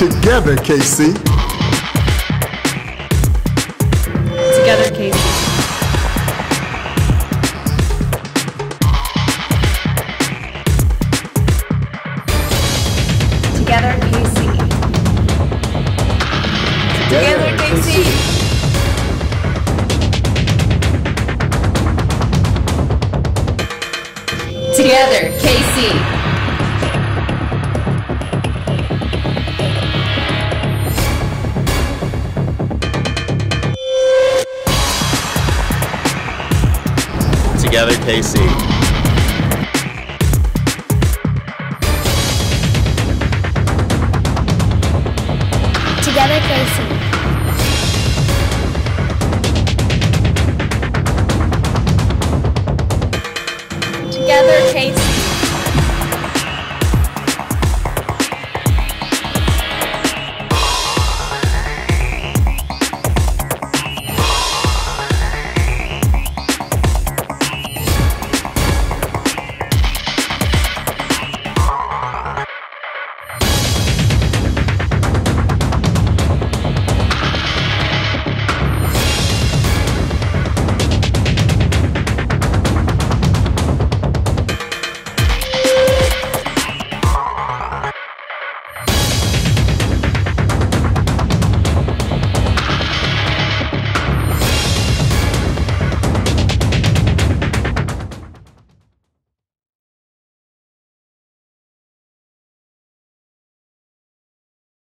Together, KC. Together, KC. Together, KC. Together, KC. Together, KC. Together, KC.